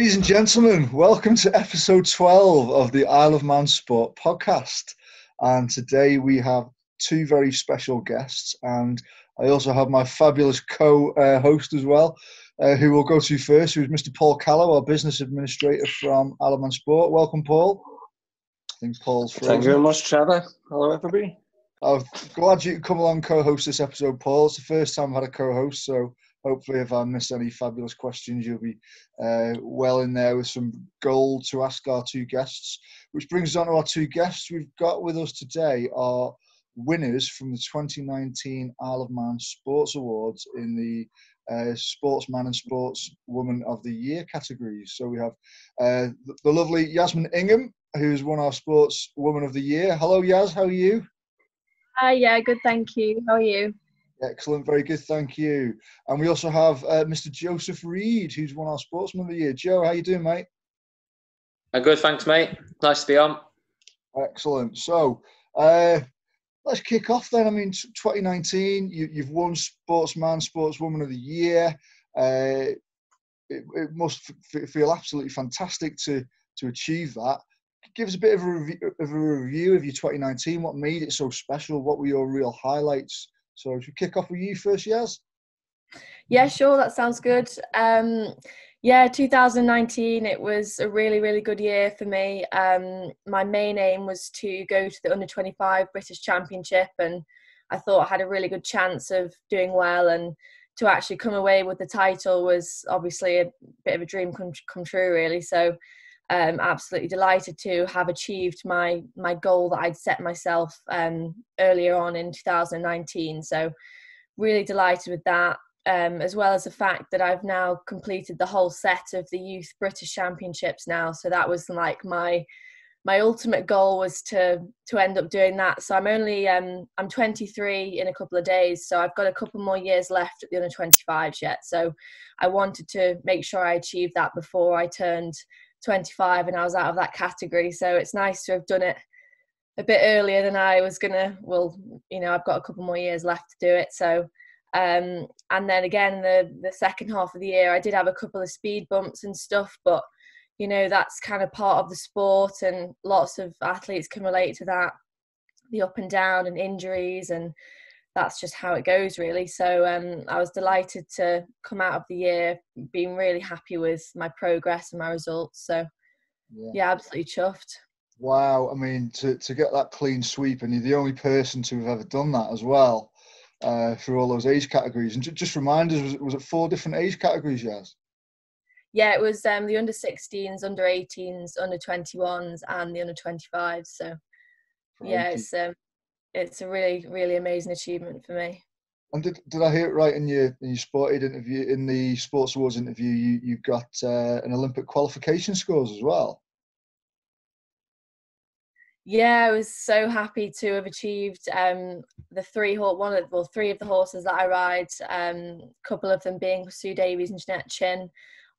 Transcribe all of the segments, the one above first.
Ladies and gentlemen, welcome to episode 12 of the Isle of Man Sport podcast. And today we have two very special guests, and I also have my fabulous co host as well, uh, who will go to first, who is Mr. Paul Callow, our business administrator from Isle of Man Sport. Welcome, Paul. I think Paul's frozen. Thank you very much, Trevor. Hello, everybody. I'm glad you could come along co host this episode, Paul. It's the first time I've had a co host, so hopefully, if I miss any fabulous questions, you'll be uh, well in there with some gold to ask our two guests. Which brings us on to our two guests. We've got with us today are winners from the 2019 Isle of Man Sports Awards in the uh, Sportsman and Sportswoman of the Year categories. So we have uh, the, lovely Yasmin Ingham, who's won our Sportswoman of the Year. Hello, Yas. How are you? Hi. Yeah. Good. Thank you. How are you? Excellent, very good, thank you. And we also have uh, Mr. Joseph Reid, who's won our Sportsman of the Year. Joe, how you doing, mate? I'm good, thanks, mate. Nice to be on. Excellent. So, uh, let's kick off then. I mean, 2019, you, have won Sportsman, Sportswoman of the Year. Uh, it, it, must f- feel absolutely fantastic to to achieve that. Give us a bit of a, review, of a review of your 2019. What made it so special? What were your real highlights? So should we kick off with you first, Yaz? Yeah, sure. That sounds good. Um, yeah, 2019, it was a really, really good year for me. Um, my main aim was to go to the under 25 British Championship, and I thought I had a really good chance of doing well. And to actually come away with the title was obviously a bit of a dream come, come true, really. So um, absolutely delighted to have achieved my my goal that I'd set myself um, earlier on in 2019. So really delighted with that, um, as well as the fact that I've now completed the whole set of the Youth British Championships now. So that was like my my ultimate goal was to to end up doing that. So I'm only um, I'm 23 in a couple of days, so I've got a couple more years left at the under 25s yet. So I wanted to make sure I achieved that before I turned 25 and I was out of that category. So it's nice to have done it a bit earlier than I was gonna. Well, you know, I've got a couple more years left to do it. So, um, and then again, the the second half of the year, I did have a couple of speed bumps and stuff, but you know, that's kind of part of the sport, and lots of athletes can relate to that, the up and down and injuries and that's just how it goes really. So um, i was delighted to come out of the year being really happy with my progress and my results. So yeah, yeah absolutely chuffed. Wow i mean to, to get that clean sweep and you're the only person to have ever done that as well uh, through all those age categories. And just remind us was, was it four different age categories yes yeah it was um, the under 16s under 18s under 21s and the under 25s so yeah it's um, it's a really really amazing achievement for me. And did, did I hear it right in your in your sported interview in the Sports Awards interview? You you got uh, an Olympic qualification scores as well. Yeah, I was so happy to have achieved um, the three one of well three of the horses that I ride. Um, a couple of them being Sue Davies and Janette Chinn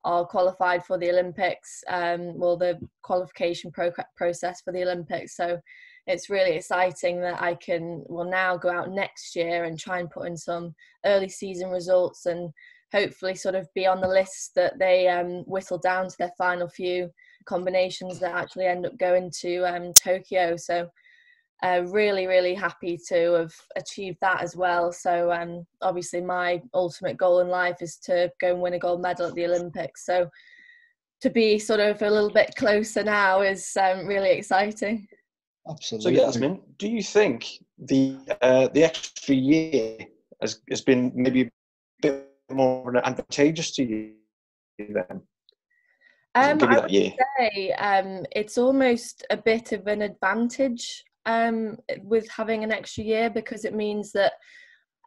are qualified for the Olympics. Um, well, the qualification pro- process for the Olympics. So it's really exciting that I can will now go out next year and try and put in some early season results and hopefully sort of be on the list that they um, whittle down to their final few combinations that actually end up going to um, Tokyo. So uh, really, really happy to have achieved that as well. So um, obviously my ultimate goal in life is to go and win a gold medal at the Olympics. So to be sort of a little bit closer now is um, really exciting. Absolutely. So Yasmin, do you think the uh, the extra year has has been maybe a bit more advantageous to you then? Um, I would say um, it's almost a bit of an advantage um, with having an extra year because it means that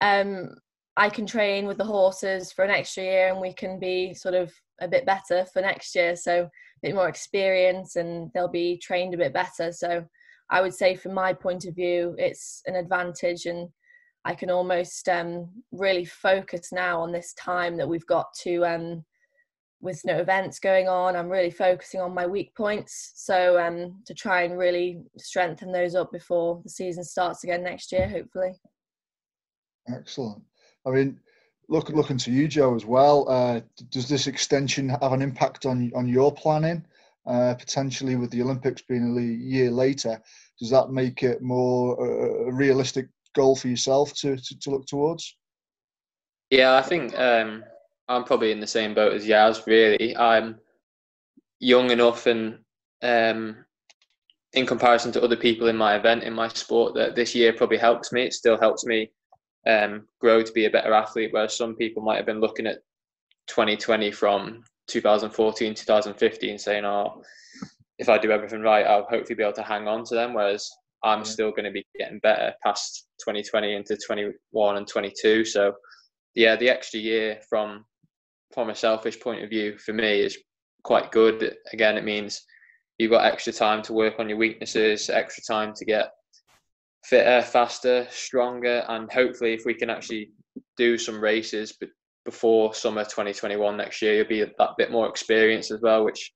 um, I can train with the horses for an extra year and we can be sort of a bit better for next year. So a bit more experience and they'll be trained a bit better. So I would say, from my point of view, it's an advantage, and I can almost um, really focus now on this time that we've got to, um, with no events going on. I'm really focusing on my weak points, so um, to try and really strengthen those up before the season starts again next year, hopefully. Excellent. I mean, look, looking to you, Joe, as well. Uh, does this extension have an impact on on your planning? Uh, potentially, with the Olympics being a year later, does that make it more uh, a realistic goal for yourself to, to, to look towards? Yeah, I think um, I'm probably in the same boat as Yaz. Really, I'm young enough and um, in comparison to other people in my event in my sport that this year probably helps me. It still helps me um, grow to be a better athlete. Whereas some people might have been looking at 2020 from 2014, 2015, saying, "Oh, if I do everything right, I'll hopefully be able to hang on to them." Whereas I'm yeah. still going to be getting better past 2020 into 21 and 22. So, yeah, the extra year from from a selfish point of view for me is quite good. Again, it means you've got extra time to work on your weaknesses, extra time to get fitter, faster, stronger, and hopefully, if we can actually do some races before summer 2021 next year, you'll be that bit more experienced as well, which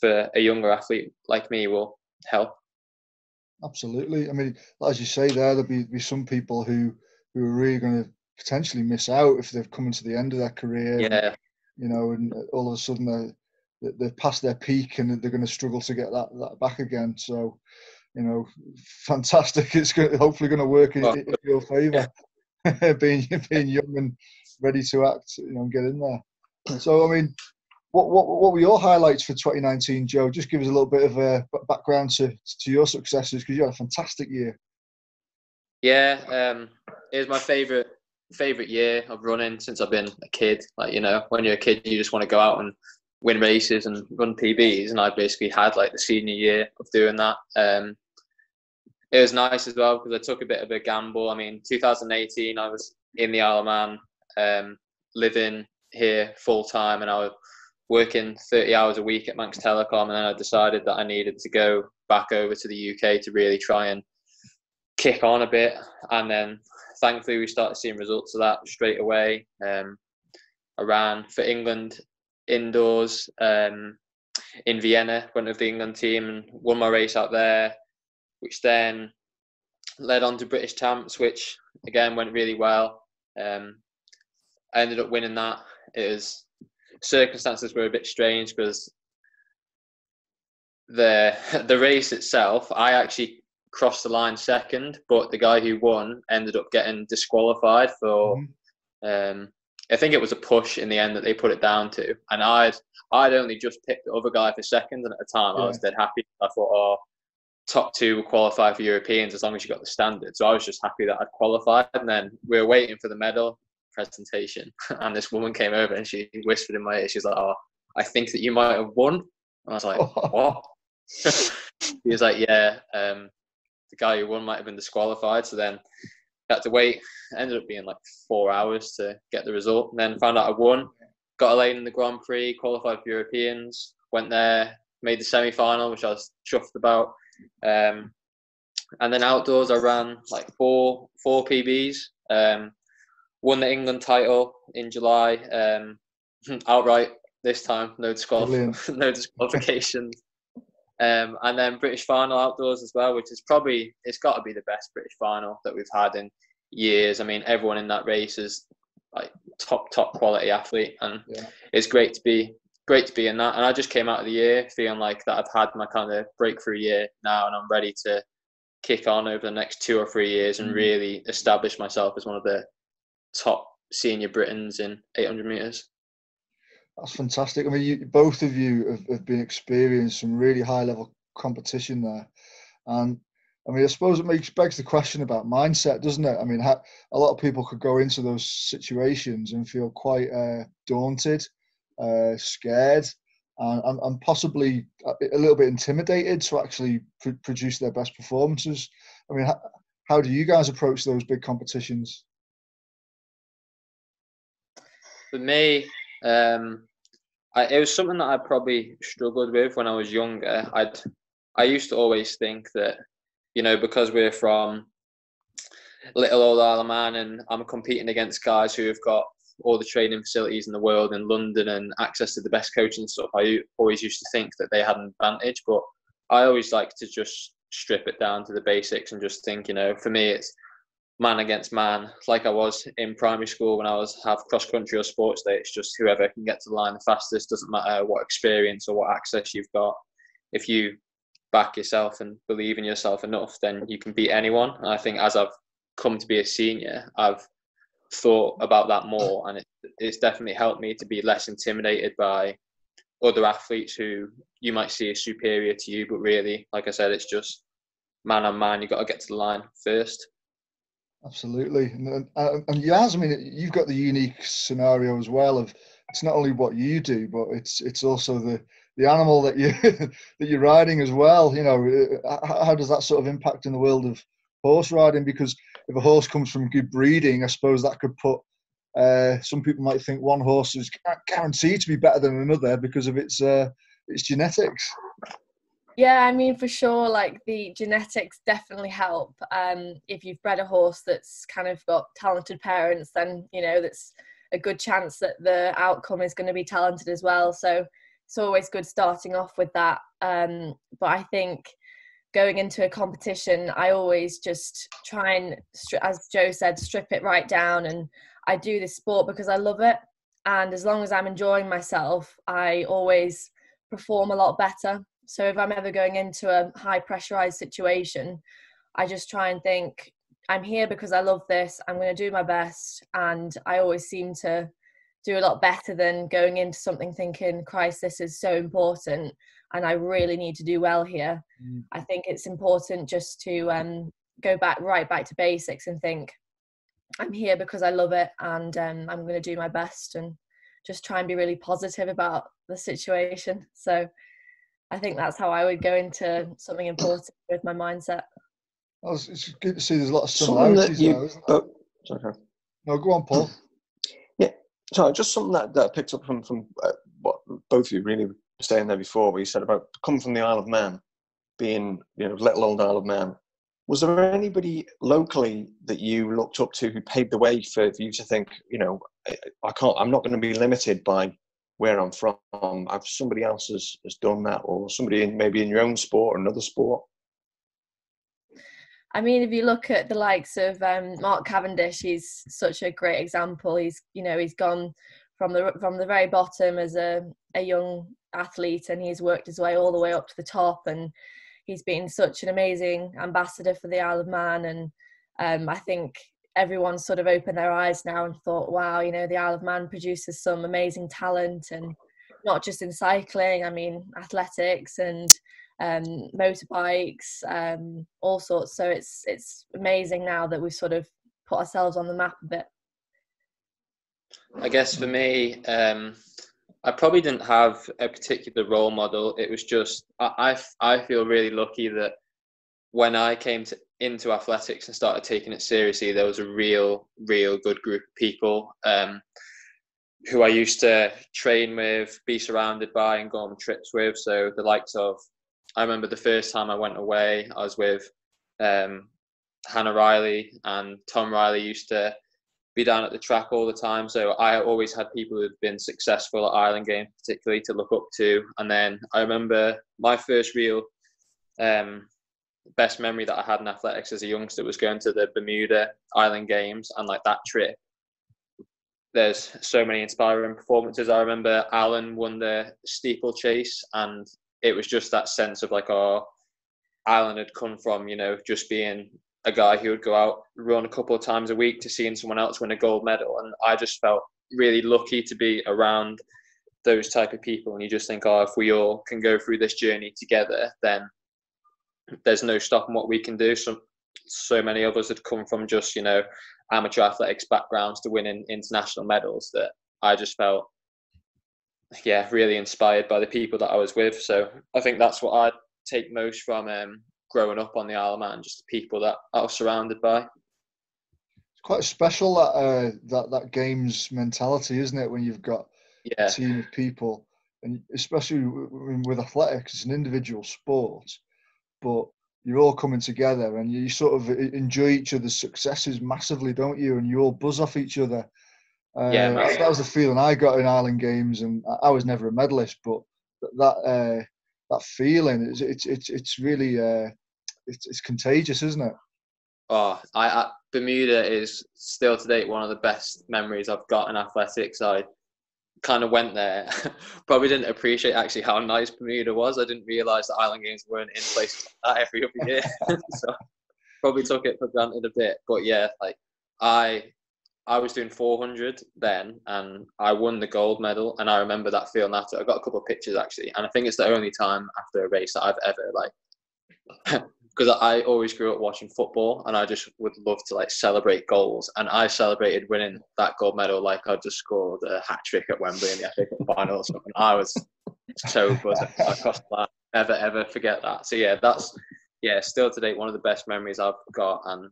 for a younger athlete like me will help. Absolutely. I mean, as you say, there there'll be, be some people who who are really going to potentially miss out if they've come to the end of their career. Yeah. And, you know, and all of a sudden they're, they're past their peak and they're going to struggle to get that, that back again. So, you know, fantastic. It's going to, hopefully going to work in, in your favour, yeah. being being young and ready to act. You know, and get in there. So, I mean, what, what, what were your highlights for 2019, Joe? Just give us a little bit of a background to, to your successes because you had a fantastic year. Yeah, um, it was my favorite favorite year of running since I've been a kid. Like you know, when you're a kid, you just want to go out and win races and run PBs, and I basically had like the senior year of doing that. Um, it was nice as well because I took a bit of a gamble. I mean, 2018, I was in the Isle of Man, um, living here full time, and I was working 30 hours a week at Manx Telecom, and then I decided that I needed to go back over to the UK to really try and kick on a bit. And then thankfully, we started seeing results of that straight away. Um, I ran for England indoors um, in Vienna, went with the England team and won my race out there, which then led on to British Champs, which again went really well. Um, I ended up winning that. It was circumstances were a bit strange because the the race itself, I actually crossed the line second, but the guy who won ended up getting disqualified for. Mm-hmm. Um, I think it was a push in the end that they put it down to, and I'd I'd only just picked the other guy for second, and at the time yeah. I was dead happy. I thought, oh, top two will qualify for Europeans as long as you got the standard. So I was just happy that I'd qualified, and then we were waiting for the medal presentation, and this woman came over and she whispered in my ear, she's like, "Oh, I think that you might have won." And I was like, "What?" he was like, "Yeah, um, the guy who won might have been disqualified." So then I had to wait. Ended up being like four hours to get the result, and then found out I won. Got a lane in the Grand Prix, qualified for Europeans. Went there, made the semi-final, which I was chuffed about. Um, and then outdoors, I ran like four four PBs. Um, won the England title in July, um, outright this time, no, disqualif- no disqualifications. um, and then British final outdoors as well, which is probably it's got to be the best British final that we've had in years. I mean, everyone in that race is like top top quality athlete, and yeah. it's great to be great to be in that. And I just came out of the year feeling like that I've had my kind of breakthrough year now, and I'm ready to kick on over the next two or three years and mm. really establish myself as one of the top senior Britons in 800 meters. That's fantastic. I mean, you, both of you have, have been experienced some really high level competition there, and I mean, I suppose it makes begs the question about mindset, doesn't it? I mean, ha, a lot of people could go into those situations and feel quite uh, daunted, uh, scared, and, and, possibly a little bit intimidated to actually pr- produce their best performances. I mean, how, how do you guys approach those big competitions? For me, um, I, it was something that I probably struggled with when I was younger. I'd I used to always think that, you know, because we're from little old Isle of Man and I'm competing against guys who have got all the training facilities in the world in London and access to the best coaching stuff, I always used to think that they had an advantage. But I always like to just strip it down to the basics and just think, you know, for me, it's man against man, like I was in primary school when I was have cross country or sports day. It's just whoever can get to the line the fastest. Doesn't matter what experience or what access you've got. If you back yourself and believe in yourself enough, then you can beat anyone. And I think as I've come to be a senior, I've thought about that more, and it, it's definitely helped me to be less intimidated by other athletes who you might see as superior to you, but really, like I said, it's just man on man. You've got to get to the line first. Absolutely, and, and, and I mean, you've got the unique scenario as well of it's not only what you do, but it's it's also the the animal that you that you're riding as well. You know, uh, how does that sort of impact in the world of horse riding? Because if a horse comes from good breeding, I suppose that could put uh, some people might think one horse is guaranteed to be better than another because of its uh, its genetics. Yeah, I mean, for sure, like the genetics definitely help. Um, if you've bred a horse that's kind of got talented parents, then you know that's a good chance that the outcome is going to be talented as well. So it's always good starting off with that. Um, but I think going into a competition, I always just try and, as Joe said, strip it right down. And I do this sport because I love it. And as long as I'm enjoying myself, I always perform a lot better. So if I'm ever going into a high pressurized situation, I just try and think, I'm here because I love this. I'm going to do my best. And I always seem to do a lot better than going into something thinking, Christ, this is so important and I really need to do well here. Mm. I think it's important just to um, go back right back to basics and think, I'm here because I love it and um, I'm going to do my best and just try and be really positive about the situation. So I think that's how I would go into something important with my mindset. Oh, it's good to see there's a lot of similarities you, now, oh, sorry. No, go on, Paul. Yeah, so just something that, that I picked up from from uh, what both of you really were saying there before, where you said about coming from the Isle of Man, being you know little old Isle of Man. Was there anybody locally that you looked up to who paved the way for you to think, you know, I can't, I'm not going to be limited by where I'm from. I've somebody else has, has done that, or somebody in, maybe in your own sport or another sport. I mean, if you look at the likes of um, Mark Cavendish, he's such a great example. He's, you know, he's gone from the from the very bottom as a, a young athlete, and he's worked his way all the way up to the top. And he's been such an amazing ambassador for the Isle of Man. And um, I think everyone's sort of opened their eyes now and thought, wow, you know, the Isle of Man produces some amazing talent, and not just in cycling. I mean, athletics and um, motorbikes, um, all sorts. So it's it's amazing now that we've sort of put ourselves on the map a bit. I guess for me, um, I probably didn't have a particular role model. It was just I, I, I feel really lucky that when I came to, into athletics and started taking it seriously, there was a real, real good group of people um, who I used to train with, be surrounded by, and go on trips with. So the likes of I remember the first time I went away, I was with um, Hannah Riley and Tom Riley used to be down at the track all the time. So I always had people who've been successful at Island Games, particularly to look up to. And then I remember my first real um, best memory that I had in athletics as a youngster was going to the Bermuda Island Games and like that trip. There's so many inspiring performances. I remember Alan won the steeplechase and it was just that sense of like, oh, Alan had come from, you know, just being a guy who would go out, run a couple of times a week to seeing someone else win a gold medal. And I just felt really lucky to be around those type of people. And you just think, oh, if we all can go through this journey together, then there's no stopping what we can do. So, so many of us had come from just, you know, amateur athletics backgrounds to winning international medals that I just felt yeah, really inspired by the people that I was with. So I think that's what I'd take most from um, growing up on the Isle of Man, just the people that I was surrounded by. It's quite special that uh, that that game's mentality, isn't it? When you've got yeah. a team of people, and especially with athletics, it's an individual sport, but you're all coming together and you sort of enjoy each other's successes massively, don't you? And you all buzz off each other uh, yeah, that was the feeling I got in Island Games, and I was never a medalist, but that uh, that feeling it's it's it's, it's really uh, it's, it's contagious, isn't it? Oh, I, I Bermuda is still to date one of the best memories I've got in athletics. I kind of went there. Probably didn't appreciate actually how nice Bermuda was. I didn't realize the Island Games weren't in place every other year. so probably took it for granted a bit. But yeah, like I I was doing 400 then, and I won the gold medal. And I remember that feeling after. I got a couple of pictures actually, and I think it's the only time after a race that I've ever like because I always grew up watching football and I just would love to like celebrate goals. And I celebrated winning that gold medal like I just scored a hat trick at Wembley in the FA Cup final or something. I was so buzzed. I cost that. Ever, ever forget that. So yeah, that's yeah, still to date one of the best memories I've got. And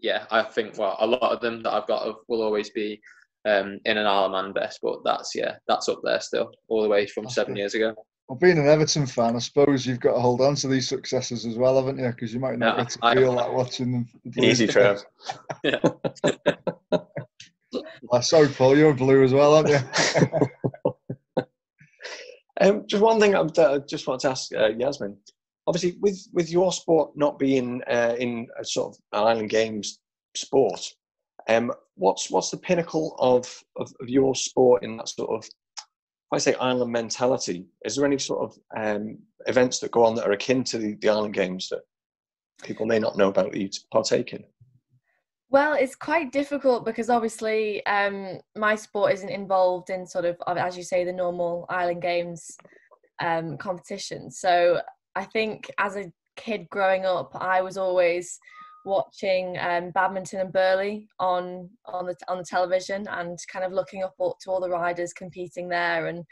yeah, I think well, a lot of them that I've got will always be um, in an Isle of Man best, but that's yeah, that's up there still, all the way from seven years ago. Well, being an Everton fan, I suppose you've got to hold on to these successes as well, haven't you? Because you might not get to feel like watching them. Easy, Trev. yeah. oh, sorry, Paul, you're blue as well, aren't you? um, just one thing I just want to ask uh, Yasmin. Obviously, with, with your sport not being uh, in a sort of Island Games sport, um, what's what's the pinnacle of, of, of your sport in that sort of I say island mentality, is there any sort of um, events that go on that are akin to the, the island games that people may not know about that you partake in? Well, it's quite difficult because obviously um, my sport isn't involved in sort of, as you say, the normal island games um, competition. So I think as a kid growing up, I was always watching um, badminton and Burghley on on the on the television and kind of looking up to all the riders competing there. And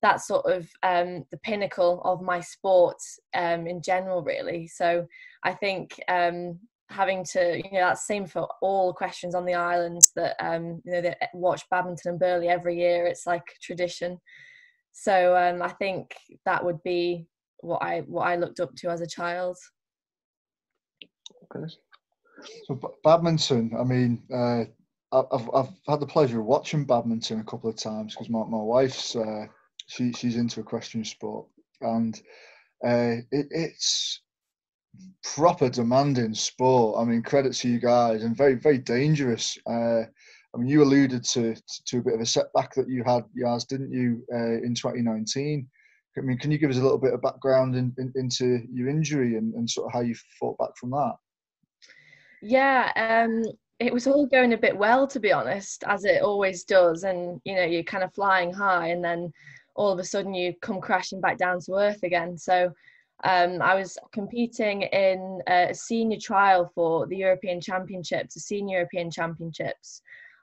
that's sort of um, the pinnacle of my sport um, in general really. So I think um, having to you know that's the same for all questions on the island that um, you know they watch badminton and Burghley every year. It's like tradition. So um, I think that would be what I what I looked up to as a child. So badminton, I mean, uh, I've I've had the pleasure of watching badminton a couple of times because my my wife's uh, she she's into equestrian sport and uh, it, it's proper demanding sport. I mean, credit to you guys and very very dangerous. Uh, I mean, you alluded to to a bit of a setback that you had, Yaz, didn't you, uh, in 2019? I mean, can you give us a little bit of background in, in, into your injury and, and sort of how you fought back from that? Yeah, um, it was all going a bit well, to be honest, as it always does. And you know, you're kind of flying high, and then all of a sudden you come crashing back down to earth again. So um, I was competing in a senior trial for the European Championships, the Senior European Championships,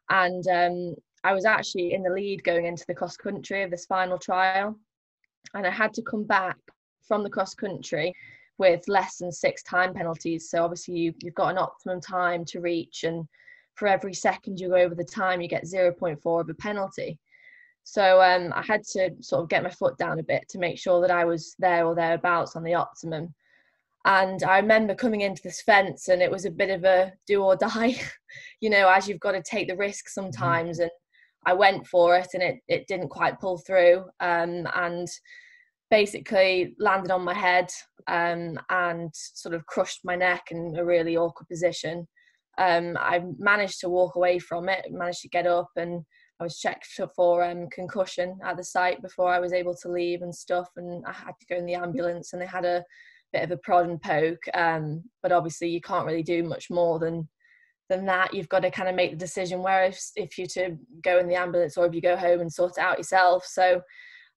and um, I was actually in the lead going into the cross country of this final trial, and I had to come back from the cross country with less than six time penalties. So obviously you, you've got an optimum time to reach, and for every second you go over the time, you get 0.4 of a penalty. So um, I had to sort of get my foot down a bit to make sure that I was there or thereabouts on the optimum. And I remember coming into this fence, and it was a bit of a do or die, you know, as you've got to take the risk mm-hmm. sometimes. And I went for it, and it it didn't quite pull through. Um, and basically landed on my head um, and sort of crushed my neck in a really awkward position. Um, I managed to walk away from it, managed to get up, and I was checked for um, concussion at the site before I was able to leave and stuff. And I had to go in the ambulance, and they had a bit of a prod and poke. Um, but obviously, you can't really do much more than than that. You've got to kind of make the decision where if, if you're to go in the ambulance or if you go home and sort it out yourself. So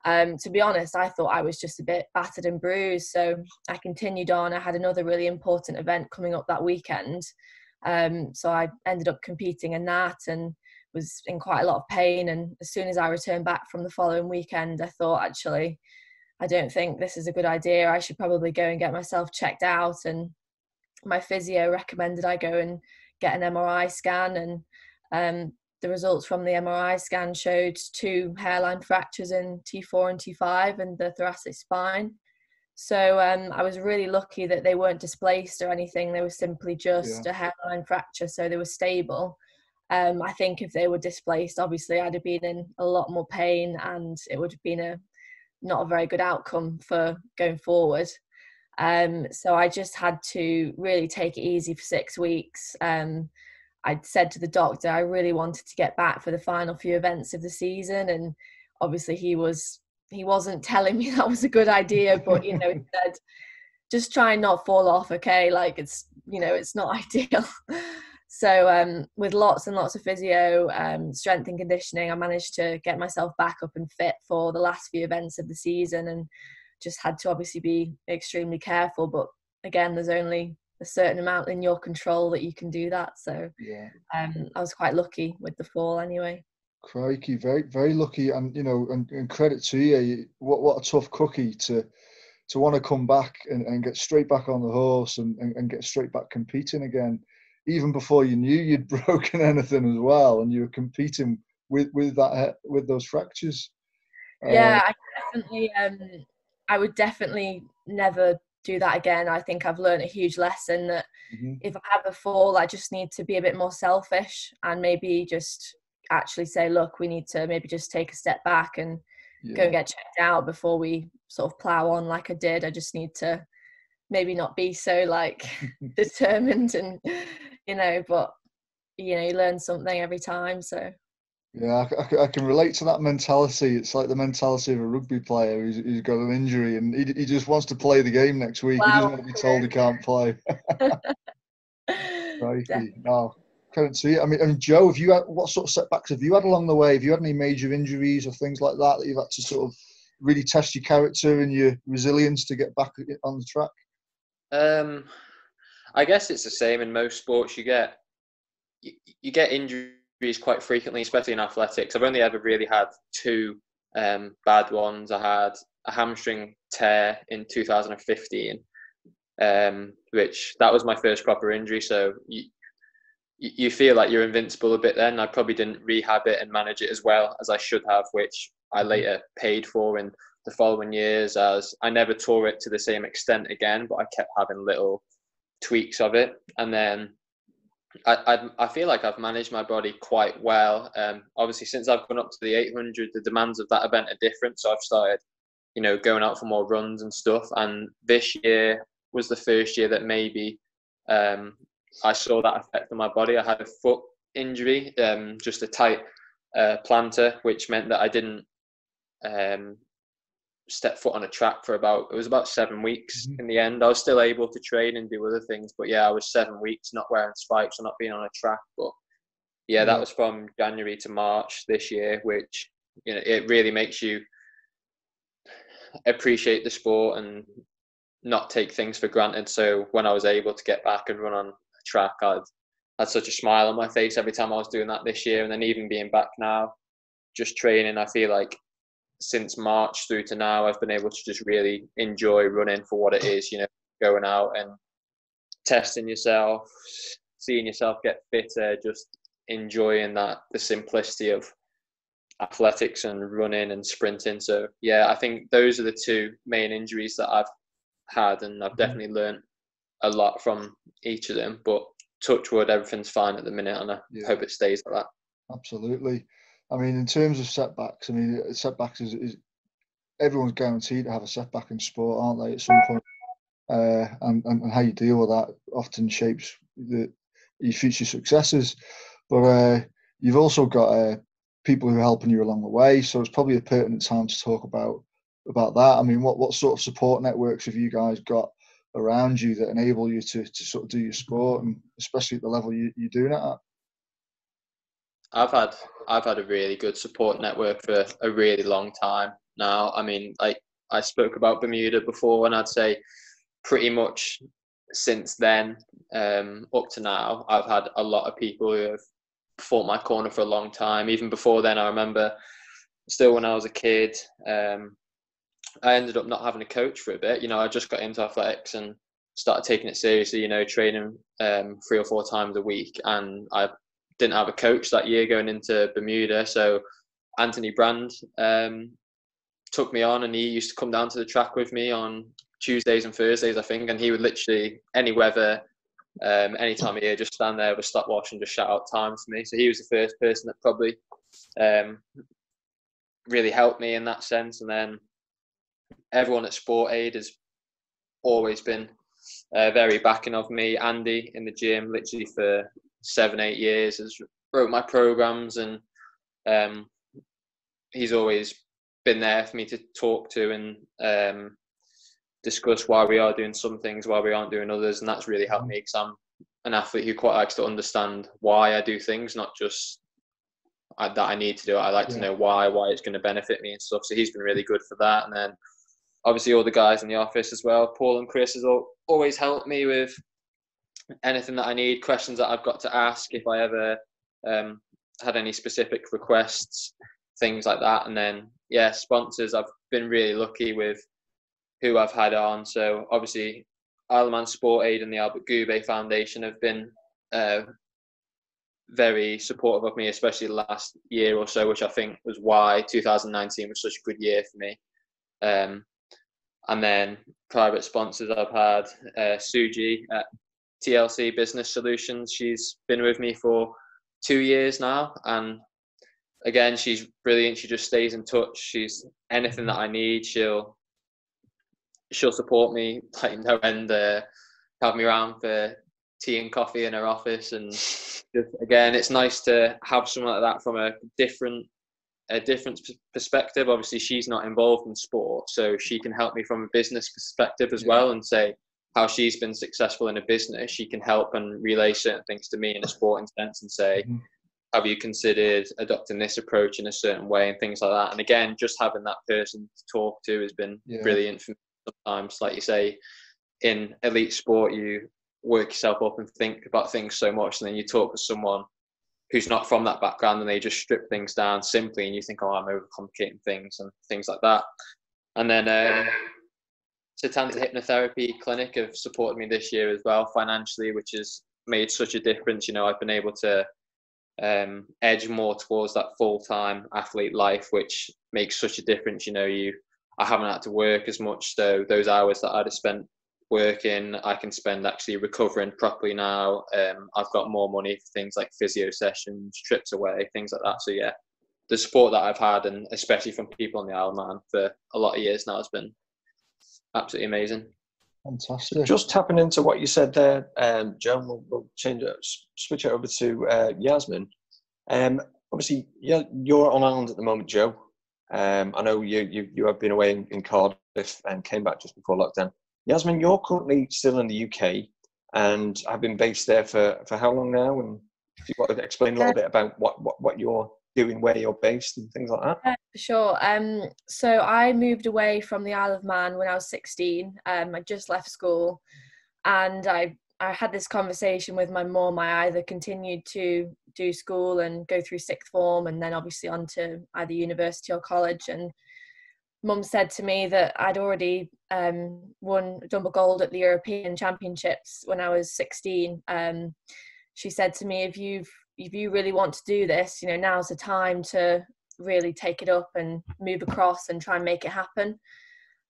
um, to be honest, I thought I was just a bit battered and bruised. So I continued on. I had another really important event coming up that weekend. Um, so I ended up competing in that and was in quite a lot of pain. And as soon as I returned back from the following weekend, I thought, actually, I don't think this is a good idea. I should probably go and get myself checked out. And my physio recommended I go and get an MRI scan. And um, the results from the MRI scan showed two hairline fractures in T4 and T5 and the thoracic spine. So um, I was really lucky that they weren't displaced or anything. They were simply just yeah. a hairline fracture, so they were stable. Um, I think if they were displaced, obviously I'd have been in a lot more pain, and it would have been a not a very good outcome for going forward. Um, so I just had to really take it easy for six weeks. Um, I said to the doctor I really wanted to get back for the final few events of the season, and obviously he was he wasn't telling me that was a good idea, but you know he said just try and not fall off, okay? Like it's you know it's not ideal. so um, with lots and lots of physio, um, strength and conditioning, I managed to get myself back up and fit for the last few events of the season, and just had to obviously be extremely careful. But again, there's only a certain amount in your control that you can do that. So yeah, um, I was quite lucky with the fall anyway. Crikey, very very lucky, and you know, and, and credit to you. What what a tough cookie to to want to come back and, and get straight back on the horse and, and, and get straight back competing again, even before you knew you'd broken anything as well, and you were competing with with that with those fractures. Yeah, uh, I definitely. Um, I would definitely never do that again. I think I've learned a huge lesson that mm-hmm. if I have a fall, I just need to be a bit more selfish and maybe just actually say, look, we need to maybe just take a step back and yeah. go and get checked out before we sort of plow on like I did. I just need to maybe not be so like determined and you know, but you know, you learn something every time. So yeah, I, I, can relate to that mentality. It's like the mentality of a rugby player who's, who's got an injury and he, he just wants to play the game next week. Wow. He doesn't want to be told he can't play. Crikey. No, credit to you. I mean, I mean, Joe, have you had what sort of setbacks have you had along the way? Have you had any major injuries or things like that that you've had to sort of really test your character and your resilience to get back on the track? Um, I guess it's the same in most sports. You get you, you get injuries quite frequently, especially in athletics. I've only ever really had two um, bad ones. I had a hamstring tear in 2015, um, which that was my first proper injury. So you, you feel like you're invincible a bit then. I probably didn't rehab it and manage it as well as I should have, which I mm-hmm. later paid for in the following years as I never tore it to the same extent again, but I kept having little tweaks of it. And then I, I, I feel like I've managed my body quite well. Um, obviously, since I've gone up to the 800, the demands of that event are different. So I've started, you know, going out for more runs and stuff. And this year was the first year that maybe um, I saw that effect on my body. I had a foot injury, um, just a tight uh, plantar, which meant that I didn't um, step foot on a track for about it was about seven weeks mm-hmm. in the end. I was still able to train and do other things, but yeah, I was seven weeks not wearing spikes or not being on a track. But yeah, that was from January to March this year, which you know it really makes you appreciate the sport and not take things for granted. So when I was able to get back and run on a track, I'd had such a smile on my face every time I was doing that this year, and then even being back now, just training, I feel like since March through to now, I've been able to just really enjoy running for what it is, you know, going out and testing yourself, seeing yourself get fitter, just enjoying that, the simplicity of athletics and running and sprinting. So, yeah, I think those are the two main injuries that I've had, and I've mm-hmm. definitely learned a lot from each of them. But touch wood, everything's fine at the minute, and I yeah. hope it stays like that. Absolutely. I mean, in terms of setbacks, I mean, setbacks is, is everyone's guaranteed to have a setback in sport, aren't they? At some point, uh, and, and, how you deal with that often shapes the your future successes. But uh, you've also got uh, people who are helping you along the way, so it's probably a pertinent time to talk about about that. I mean, what what sort of support networks have you guys got around you that enable you to to sort of do your sport, and especially at the level you, you're doing it at? I've had I've had a really good support network for a really long time now. I mean, like I spoke about Bermuda before, and I'd say pretty much since then um, up to now, I've had a lot of people who have fought my corner for a long time. Even before then, I remember still when I was a kid, um, I ended up not having a coach for a bit. You know, I just got into athletics and started taking it seriously. You know, training um, three or four times a week, and I didn't have a coach that year going into Bermuda. So Anthony Brand um, took me on, and he used to come down to the track with me on Tuesdays and Thursdays, I think. And he would literally any weather, um, any time of year, just stand there with a stopwatch and just shout out times to me. So he was the first person that probably um, really helped me in that sense. And then everyone at Sport Aid has always been uh, very backing of me. Andy in the gym, literally for seven, eight years, has wrote my programs, and um, he's always been there for me to talk to and um, discuss why we are doing some things, why we aren't doing others, and that's really helped me because I'm an athlete who quite likes to understand why I do things, not just I, that I need to do it. I like yeah. to know why, why it's going to benefit me and stuff. So he's been really good for that. And then obviously all the guys in the office as well. Paul and Chris has always helped me with anything that I need, questions that I've got to ask if I ever um, had any specific requests, things like that. And then yeah, sponsors. I've been really lucky with who I've had on. So obviously Isle of Man Sport Aid and the Albert Gubay Foundation have been uh, very supportive of me, especially last year or so, which I think was why 2019 was such a good year for me. Um, and then private sponsors I've had uh, Suji at TLC Business Solutions. She's been with me for two years now, and again, she's brilliant. She just stays in touch. She's anything that I need, she'll she'll support me like no end. Uh, have me around for tea and coffee in her office and just again it's nice to have someone like that from a different a different perspective obviously she's not involved in sport so she can help me from a business perspective as yeah. well and say how she's been successful in a business she can help and relay certain things to me in a sporting sense and say mm-hmm. have you considered adopting this approach in a certain way and things like that and again just having that person to talk to has been yeah. brilliant for me sometimes like you say in elite sport you work yourself up and think about things so much, and then you talk to someone who's not from that background and they just strip things down simply, and you think, oh, I'm overcomplicating things and things like that. And then um, Setanta Hypnotherapy Clinic have supported me this year as well financially, which has made such a difference. You know, I've been able to um, edge more towards that full time athlete life, which makes such a difference. You know, you I haven't had to work as much, so those hours that I'd have spent working. I can spend actually recovering properly now. Um, I've got more money for things like physio sessions, trips away, things like that. So yeah, the support that I've had, and especially from people on the Isle of Man for a lot of years now, has been absolutely amazing. Fantastic. Just tapping into what you said there, um, Joe. We'll, we'll, change it, switch it over to uh, Yasmin. Um, obviously, you're, you're on Ireland at the moment, Joe. Um, I know you, you you have been away in, in Cardiff and came back just before lockdown. Yasmin, you're currently still in the UK and have been based there for, for how long now? And if you want to explain a little bit about what, what, what you're doing, where you're based, and things like that. Yeah, for sure. Um, so I moved away from the Isle of Man when I was 16. Um, I just left school, and I I had this conversation with my mum. I either continued to do school and go through sixth form, and then obviously on to either university or college. And mum said to me that I'd already um, won double gold at the European Championships when I was 16. Um, she said to me, "If you've if you really want to do this, you know now's the time to really take it up and move across and try and make it happen."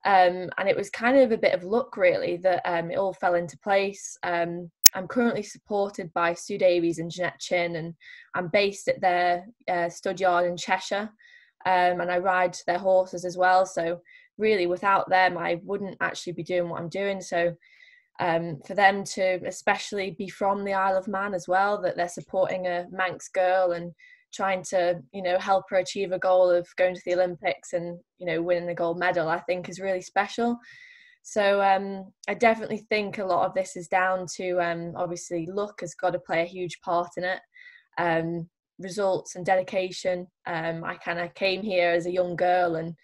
Um, and it was kind of a bit of luck, really, that um, it all fell into place. Um, I'm currently supported by Sue Davies and Janette Chinn, and I'm based at their uh, stud yard in Cheshire um, and I ride their horses as well. So really, without them, I wouldn't actually be doing what I'm doing. So um, for them to especially be from the Isle of Man as well, that they're supporting a Manx girl and trying to you know help her achieve a goal of going to the Olympics and you know winning the gold medal, I think is really special. So um, I definitely think a lot of this is down to um, obviously luck has got to play a huge part in it. Um, results and dedication. Um, I kind of came here as a young girl, and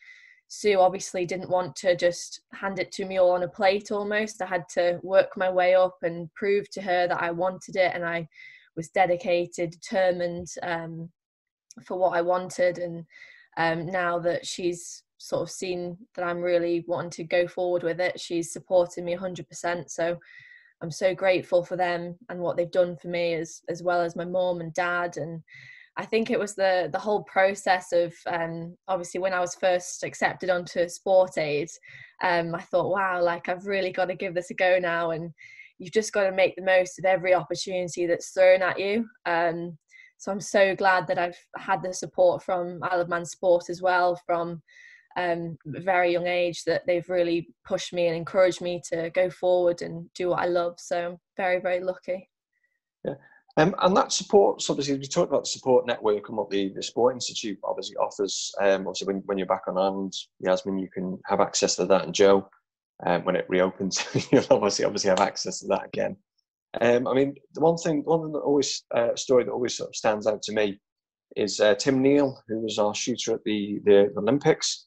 Sue obviously didn't want to just hand it to me all on a plate almost. I had to work my way up and prove to her that I wanted it and I was dedicated, determined um, for what I wanted. And um, now that she's sort of seen that I'm really wanting to go forward with it, she's supported me 100%. So I'm so grateful for them and what they've done for me as as well as my mom and dad and I think it was the the whole process of um, obviously when I was first accepted onto Sport Aid, um, I thought, wow, like I've really got to give this a go now, and you've just got to make the most of every opportunity that's thrown at you. Um, so I'm so glad that I've had the support from Isle of Man Sport as well, from um, very young age that they've really pushed me and encouraged me to go forward and do what I love. So I'm very, very lucky. Yeah. Um, and that support, obviously, we talked about the support network and what the, the Sport Institute obviously offers. Um, obviously, when, when you're back on Ireland, Yasmin, you can have access to that. And Joe, um, when it reopens, you'll obviously obviously have access to that again. Um, I mean, the one thing, one that always uh, story that always sort of stands out to me is uh, Tim Kneale, who was our shooter at the, the Olympics,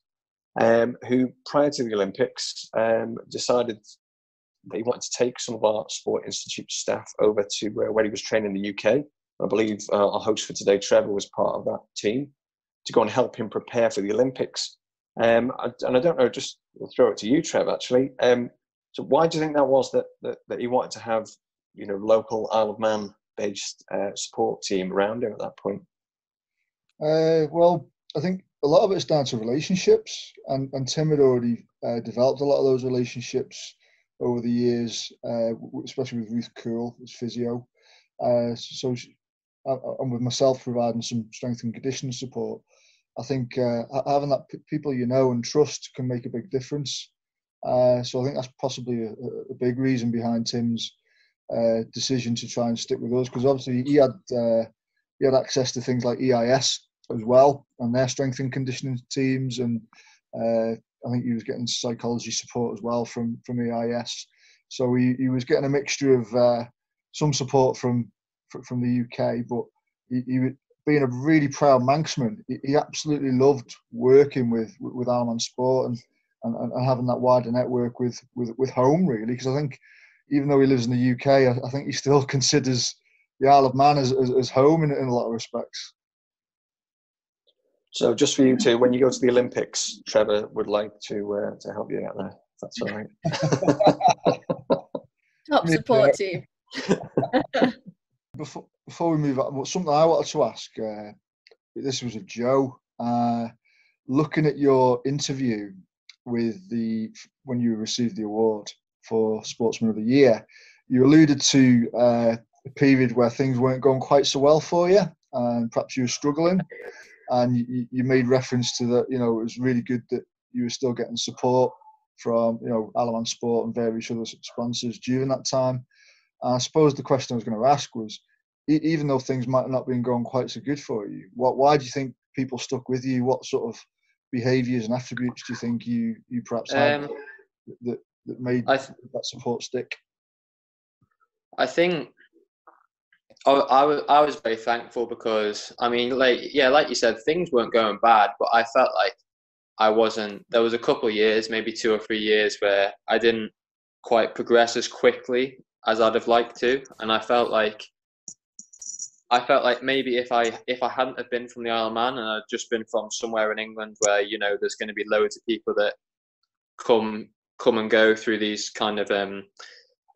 um, who prior to the Olympics um, decided he wanted to take some of our Sport Institute staff over to uh, where he was training in the UK. I believe uh, our host for today, Trevor, was part of that team to go and help him prepare for the Olympics. Um, and I don't know, just we'll throw it to you, Trevor, actually. Um, so why do you think that was that, that, that he wanted to have, you know, local Isle of Man based uh, support team around him at that point? Uh, well, I think a lot of it's down to relationships, and, and Tim had already uh, developed a lot of those relationships over the years, uh, especially with Ruth Cool as physio. Uh, so, she, and with myself providing some strength and conditioning support, I think uh, having that p- people you know and trust can make a big difference. Uh, so I think that's possibly a, a big reason behind Tim's uh, decision to try and stick with us because obviously he had he had access to things like EIS as well and their strength and conditioning teams and uh, I think he was getting psychology support as well from from EIS. So he, he was getting a mixture of uh, some support from from the UK, but he, he being a really proud Manxman, he, absolutely loved working with with Isle Sport and, and, and having that wider network with with, with home really. Because I think even though he lives in the UK, I, I think he still considers the Isle of Man as, as, as home in, in a lot of respects. So just for you two, when you go to the Olympics, Trevor would like to uh, to help you out there. That's all right. Top support team. before before we move on, something I wanted to ask. Uh, this was a Joe. Uh, looking at your interview with the when you received the award for Sportsman of the Year, you alluded to uh, a period where things weren't going quite so well for you, and perhaps you were struggling and you, you made reference to that. You know, it was really good that you were still getting support from you know Isle of Man Sport and various other sponsors during that time. And I suppose the question I was going to ask was, even though things might not have been going quite so good for you, what why do you think people stuck with you? What sort of behaviours and attributes do you think you you perhaps had um, that that made th- that support stick? I think I, I, was, I was very thankful because I mean, like yeah, like you said, things weren't going bad, but I felt like I wasn't. There was a couple of years, maybe two or three years, where I didn't quite progress as quickly as I'd have liked to, and I felt like I felt like maybe if I if I hadn't have been from the Isle of Man and I'd just been from somewhere in England where you know there's going to be loads of people that come come and go through these kind of um,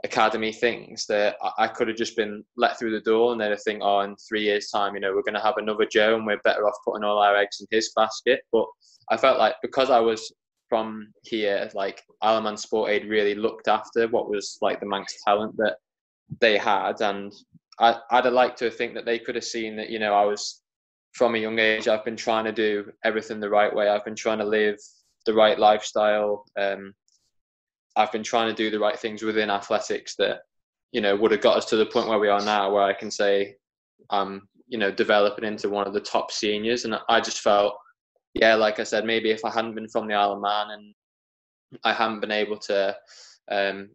academy things that I could have just been let through the door and then I think, oh, in three years' time, you know, we're going to have another Joe and we're better off putting all our eggs in his basket. But I felt like because I was from here, like Isle of Man Sport Aid really looked after what was like the Manx talent that they had. And I, I'd have liked to think that they could have seen that, you know, I was from a young age, I've been trying to do everything the right way. I've been trying to live the right lifestyle. Um, I've been trying to do the right things within athletics that you know would have got us to the point where we are now, where I can say I'm you know developing into one of the top seniors, and I just felt yeah, like I said, maybe if I hadn't been from the Isle of Man and I hadn't been able to um,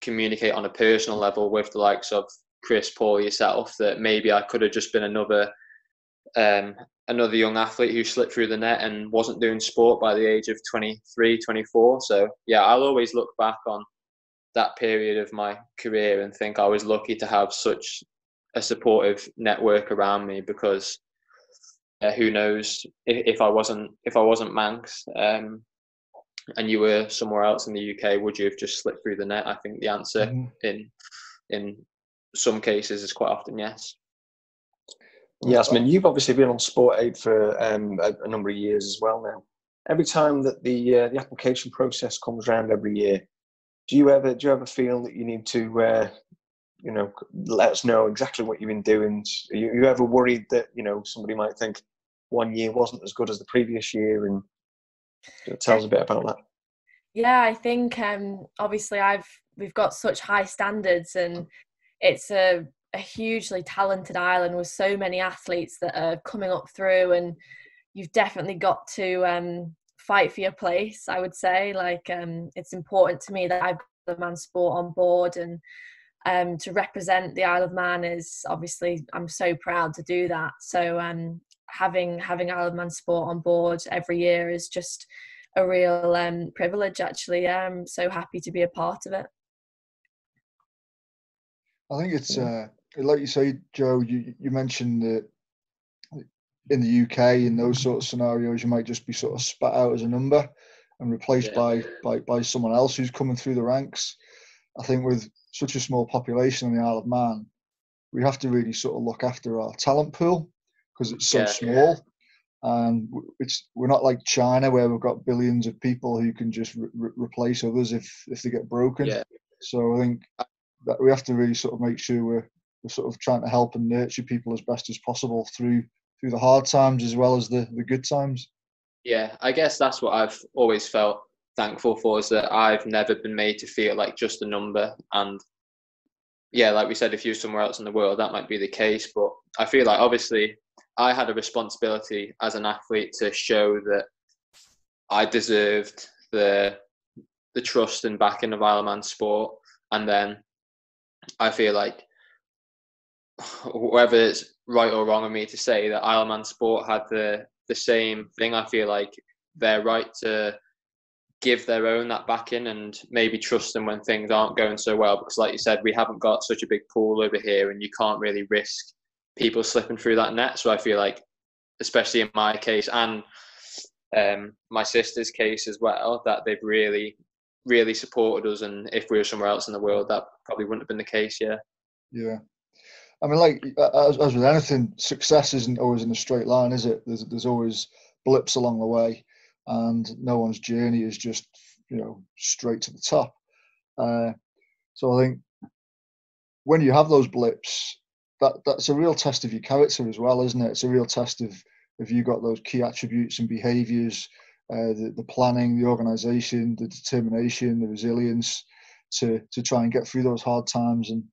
communicate on a personal level with the likes of Chris, Paul, yourself, that maybe I could have just been another um, another young athlete who slipped through the net and wasn't doing sport by the age of 23, 24. So, yeah, I'll always look back on that period of my career and think I was lucky to have such a supportive network around me because uh, who knows if, if, I wasn't if I wasn't Manx um, and you were somewhere else in the UK, would you have just slipped through the net? I think the answer mm-hmm. in in some cases is quite often yes. Yes, I you've obviously been on Sport Aid for um, a, a, number of years as well now. Every time that the uh, the application process comes around every year, do you ever do you ever feel that you need to uh, you know let us know exactly what you've been doing? Are you, are you ever worried that you know somebody might think one year wasn't as good as the previous year and Tell us a bit about that. Yeah, I think um, obviously I've we've got such high standards, and it's a a hugely talented island with so many athletes that are coming up through, and you've definitely got to um, fight for your place. I would say, like, um, it's important to me that I've got the man sport on board, and um, to represent the Isle of Man is obviously I'm so proud to do that. So um, having having Isle of Man sport on board every year is just a real um, privilege. Actually, I'm so happy to be a part of it. I think it's uh, like you say, Joe. You you mentioned that in the UK in those sort of scenarios, you might just be sort of spat out as a number and replaced yeah. by, by by someone else who's coming through the ranks. I think with such a small population in the Isle of Man, we have to really sort of look after our talent pool because it's so yeah. small. And it's we're not like China where we've got billions of people who can just re- replace others if if they get broken. Yeah. So I think that we have to really sort of make sure we're we're sort of trying to help and nurture people as best as possible through through the hard times as well as the the good times. Yeah, I guess that's what I've always felt thankful for is that I've never been made to feel like just a number. And yeah, like we said, if you're somewhere else in the world, that might be the case. But I feel like obviously I had a responsibility as an athlete to show that I deserved the the trust and backing of Isle of Man sport. And then I feel like whether it's right or wrong of me to say that Isleman sport had the the same thing, I feel like they're right to give their own that backing and maybe trust them when things aren't going so well. Because, like you said, we haven't got such a big pool over here, and you can't really risk people slipping through that net. So I feel like, especially in my case and um, my sister's case as well, that they've really, really supported us. And if we were somewhere else in the world, that probably wouldn't have been the case. Yeah. Yeah. I mean, like as, as with anything, success isn't always in a straight line, is it? There's there's always blips along the way and no one's journey is just you know straight to the top. Uh, so I think when you have those blips, that that's a real test of your character as well, isn't it? It's a real test of if you've got those key attributes and behaviours, uh, the, the planning, the organisation, the determination, the resilience to to try and get through those hard times. And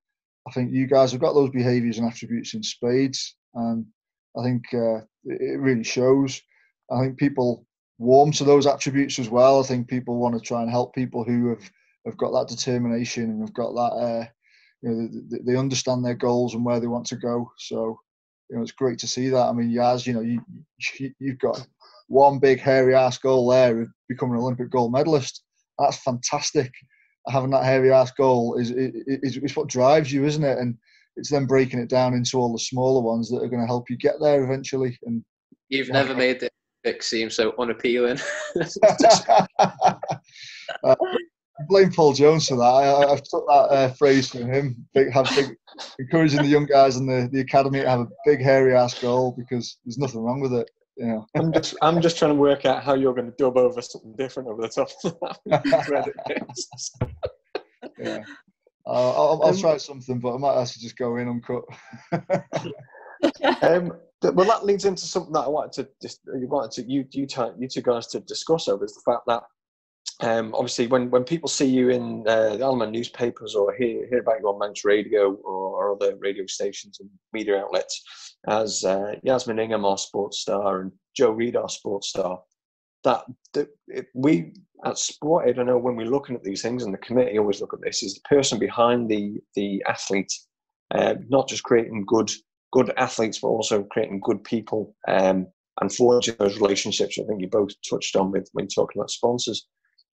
I think you guys have got those behaviours and attributes in spades, and I think uh, it really shows. I think people warm to those attributes as well. I think people want to try and help people who have, have got that determination and have got that, uh, you know, they, they understand their goals and where they want to go. So, you know, it's great to see that. I mean, Yaz, you know, you, you've got one big hairy ass goal there of becoming an Olympic gold medalist. That's fantastic. Having that hairy ass goal is, is, is what drives you, isn't it? And it's then breaking it down into all the smaller ones that are going to help you get there eventually. And you've never made the seem so unappealing. uh, blame Paul Jones for that. I, have took that uh, phrase from him. Big, have big, encouraging the young guys in the, the academy to have a big hairy ass goal because there's nothing wrong with it. You know. I'm just I'm just trying to work out how you're going to dub over something different over the top. yeah. Uh, I'll, I'll um, try something, but I might have to just go in uncut. um, well, that leads into something that I wanted to just you wanted to you you, you two guys to discuss over is the fact that um, obviously when, when people see you in uh, the Alman newspapers or hear, hear about you on Manx Radio or, or, other radio stations and media outlets as uh, Yasmin Ingham, our sports star, and Joe Reid, our sports star, that, that it, we at Sport, I don't know when we're looking at these things, and the committee always look at this, is the person behind the the athlete, uh, not just creating good good athletes, but also creating good people um, and forging those relationships. I think you both touched on with when talking about sponsors.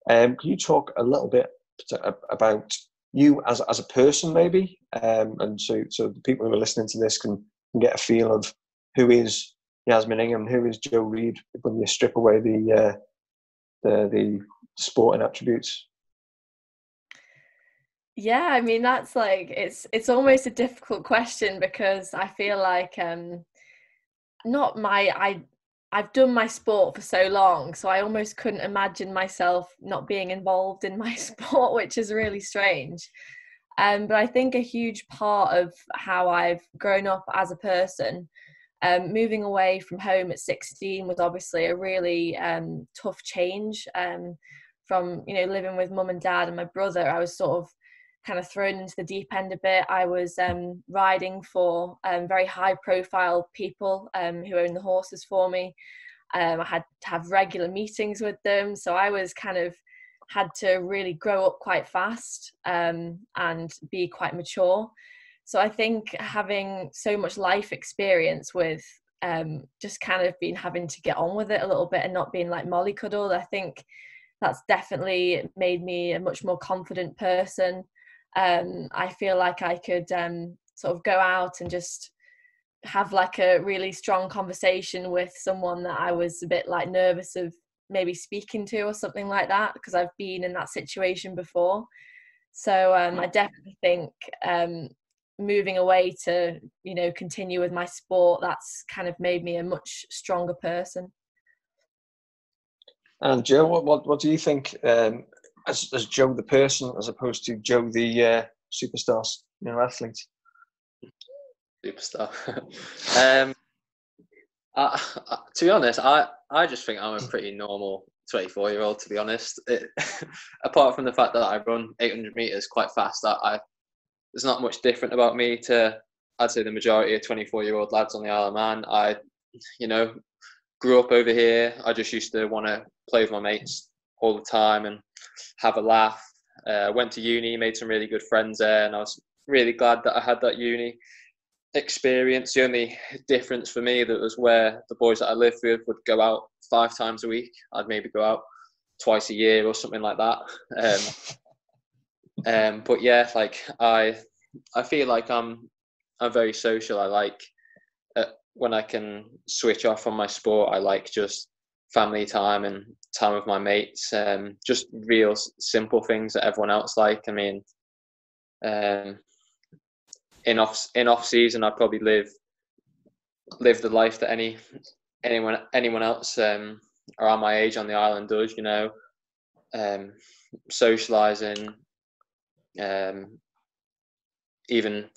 Um, can you talk a little bit about you as as a person, maybe, um, and so so the people who are listening to this can, can get a feel of who is Yasmin Ingham, who is Joe Reid when you strip away the uh, the the sporting attributes. Yeah, I mean that's like it's it's almost a difficult question because I feel like um not my I I've done my sport for so long, so I almost couldn't imagine myself not being involved in my sport, which is really strange. Um, but I think a huge part of how I've grown up as a person um, moving away from home at 16 was obviously a really um, tough change. Um, from you know living with mum and dad and my brother, I was sort of kind of thrown into the deep end a bit. I was um, riding for um, very high profile people who owned the horses for me. I had to have regular meetings with them, so I was kind of had to really grow up quite fast and be quite mature. So I think having so much life experience with um, just kind of been having to get on with it a little bit and not being like mollycoddled, I think that's definitely made me a much more confident person. Um, I feel like I could um, sort of go out and just have like a really strong conversation with someone that I was a bit like nervous of maybe speaking to or something like that because I've been in that situation before. So um, I definitely think um, moving away to you know continue with my sport that's kind of made me a much stronger person. And joe what what, what do you think um, as, as joe the person as opposed to joe the uh, superstar you know athlete superstar. Um To be honest i i just think i'm a pretty normal 24 year old to be honest it, apart from the fact that i run 800 meters quite fast I, I there's not much different about me to I'd say the majority of 24 year old lads on the Isle of Man. I, you know, grew up over here. I just used to want to play with my mates all the time and have a laugh. Uh, went to uni, made some really good friends there, and I was really glad that I had that uni experience. The only difference for me that was where the boys that I lived with would go out five times a week. I'd maybe go out twice a year or something like that. Um, um, but yeah, like I, I feel like I'm, I'm very social. I like uh, when I can switch off from my sport. I like just family time and time with my mates. Um, just real simple things that everyone else like. I mean, um, in off in off season, I'd probably live live the life that any anyone anyone else um, around my age on the island does. You know, um, socializing, um, even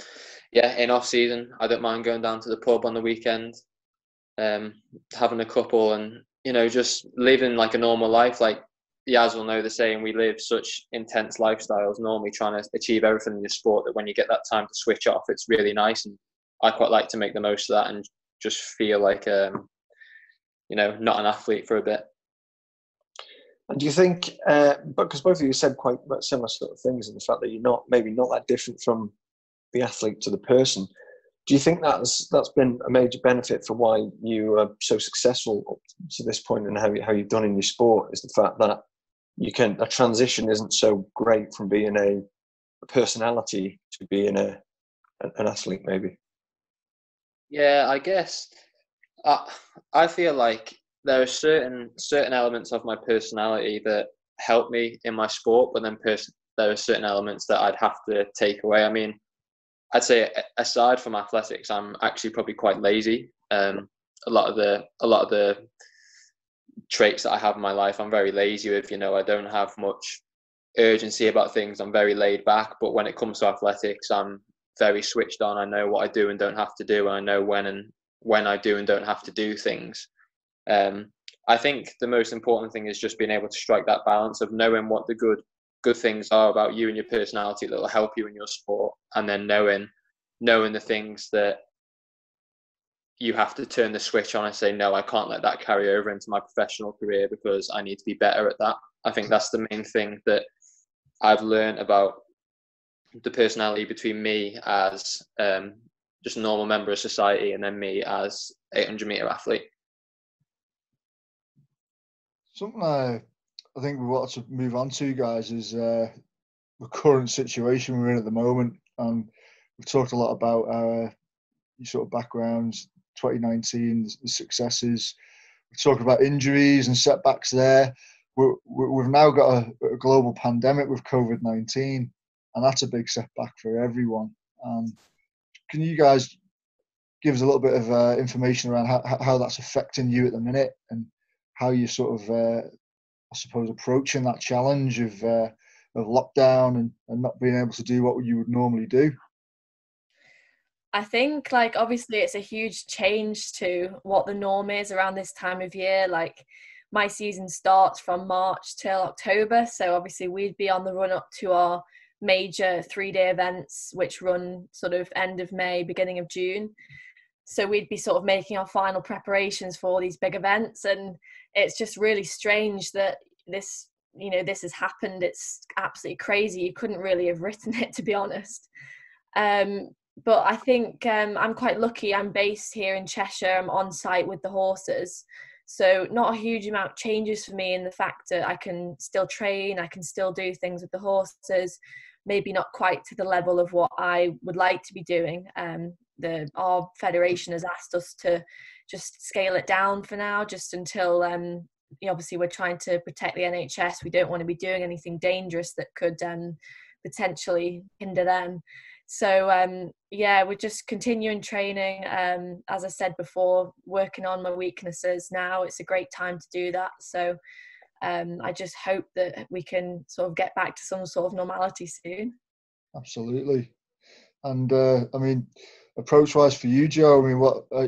yeah, in off season, I don't mind going down to the pub on the weekend, um, having a couple, and you know, just living like a normal life. Like Yaz will know the saying, we live such intense lifestyles, normally trying to achieve everything in the sport that when you get that time to switch off, it's really nice. And I quite like to make the most of that and just feel like, um, you know, not an athlete for a bit. And do you think, uh, because both of you said quite similar sort of things, in the fact that you're not maybe not that different from the athlete to the person, do you think that's that's been a major benefit for why you are so successful to this point and how you, how you've done in your sport? Is the fact that you can a transition isn't so great from being a, personality to being a an athlete, maybe. Yeah, I guess. I I feel like there are certain certain elements of my personality that help me in my sport, but then pers- there are certain elements that I'd have to take away. I mean, I'd say aside from athletics, I'm actually probably quite lazy. Um, a lot of the a lot of the traits that I have in my life, I'm very lazy with. You know, I don't have much urgency about things. I'm very laid back. But when it comes to athletics, I'm very switched on. I know what I do and don't have to do, and I know when and when I do and don't have to do things. Um, I think the most important thing is just being able to strike that balance of knowing what the good good things are about you and your personality that will help you in your sport, and then knowing knowing the things that you have to turn the switch on and say no i can't let that carry over into my professional career because i need to be better at that i think that's the main thing that i've learned about the personality between me as um, just a normal member of society and then me as 800 meter athlete Something I, I think we want to move on to, guys, is uh, the current situation we're in at the moment. And we've talked a lot about our sort of backgrounds, 2019, the successes. We've talked about injuries and setbacks there. we have now got a, a, global pandemic with COVID 19, and that's a big setback for everyone. Um, can you guys give us a little bit of uh, information around how, how that's affecting you at the minute and how you sort of, uh, I suppose, approaching that challenge of uh, of lockdown and, and not being able to do what you would normally do? I think like obviously it's a huge change to what the norm is around this time of year. Like my season starts from March till October, so obviously we'd be on the run up to our major three day events, which run sort of end of May, beginning of June. So we'd be sort of making our final preparations for all these big events, and it's just really strange that this you know this has happened. It's absolutely crazy. You couldn't really have written it, to be honest. Um, but I think um, I'm quite lucky. I'm based here in Cheshire. I'm on site with the horses. So not a huge amount changes for me in the fact that I can still train, I can still do things with the horses, maybe not quite to the level of what I would like to be doing. Um, the our federation has asked us to just scale it down for now, just until um, obviously we're trying to protect the NHS. We don't want to be doing anything dangerous that could um, potentially hinder them so um, yeah we're just continuing training um, as i said before working on my weaknesses now. It's a great time to do that. So um, i just hope that we can sort of get back to some sort of normality soon. Absolutely. And uh, i mean approach wise for you joe i mean what uh,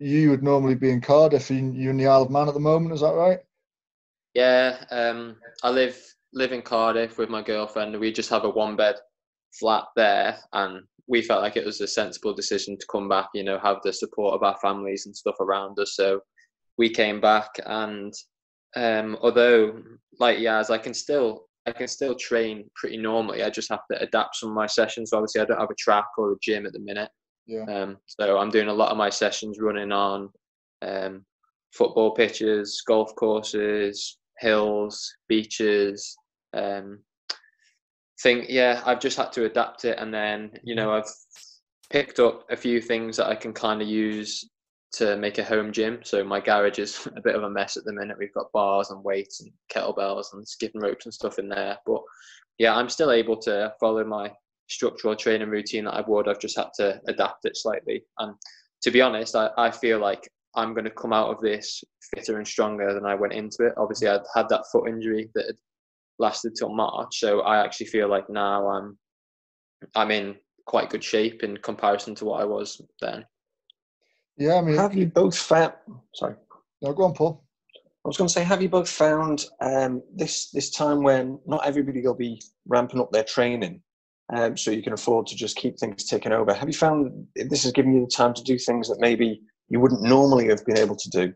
you would normally be in cardiff you're in the isle of man at the moment is that right? Yeah um, i live live in cardiff with my girlfriend we just have a one bed flat there and we felt like it was a sensible decision to come back you know have the support of our families and stuff around us so we came back and um, although like Yaz, I can still I can still train pretty normally. I just have to adapt some of my sessions. So obviously, I don't have a track or a gym at the minute. Yeah. Um, so I'm doing a lot of my sessions running on um, football pitches, golf courses, hills, beaches, um, think yeah i've just had to adapt it and then you know i've picked up a few things that i can kind of use to make a home gym. So my garage is a bit of a mess at the minute. We've got bars and weights and kettlebells and skipping ropes and stuff in there. But yeah i'm still able to follow my structural training routine that i would. I've just had to adapt it slightly. And to be honest i, I feel like i'm going to come out of this fitter and stronger than i went into it. Obviously i'd had that foot injury that had lasted till March. So I actually feel like now I'm I'm in quite good shape in comparison to what I was then. Yeah, I mean, have you both found? Sorry, no, go on, Paul. I was going to say, have you both found um, this this time when not everybody will be ramping up their training, um, so you can afford to just keep things ticking over? Have you found this has given you the time to do things that maybe you wouldn't normally have been able to do?